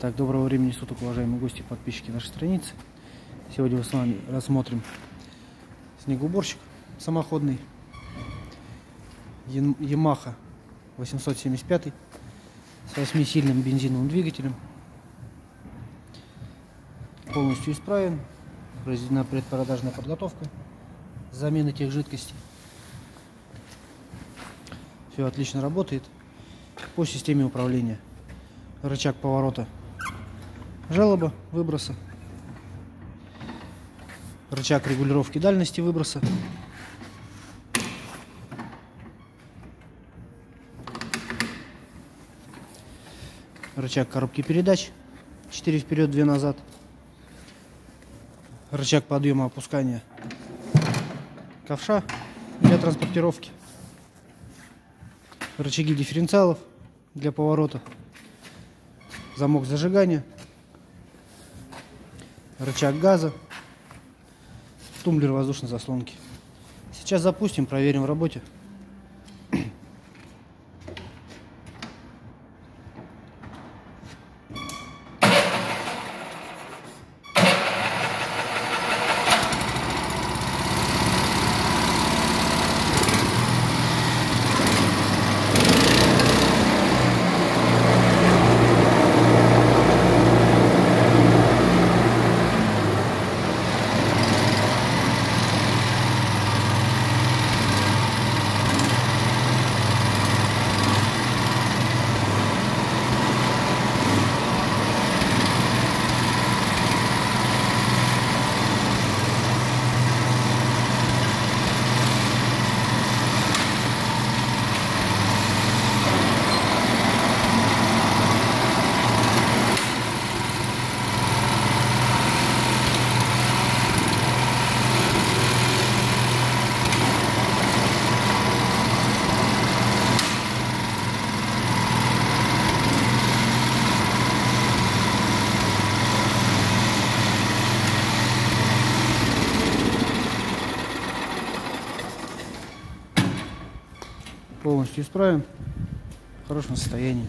Так, доброго времени суток, уважаемые гости, подписчики нашей страницы. Сегодня мы с вами рассмотрим снегоуборщик самоходный Yamaha 875 с 8-сильным бензиновым двигателем. Полностью исправен, произведена предпродажная подготовка, замена тех жидкостей. Все отлично работает по системе управления. Рычаг поворота жалоба выброса, рычаг регулировки дальности выброса, рычаг коробки передач. 4 вперед 2 назад. Рычаг подъема опускания ковша для транспортировки. Рычаги дифференциалов для поворота. Замок зажигания рычаг газа, тумблер воздушной заслонки. Сейчас запустим, проверим в работе. полностью исправим в хорошем состоянии.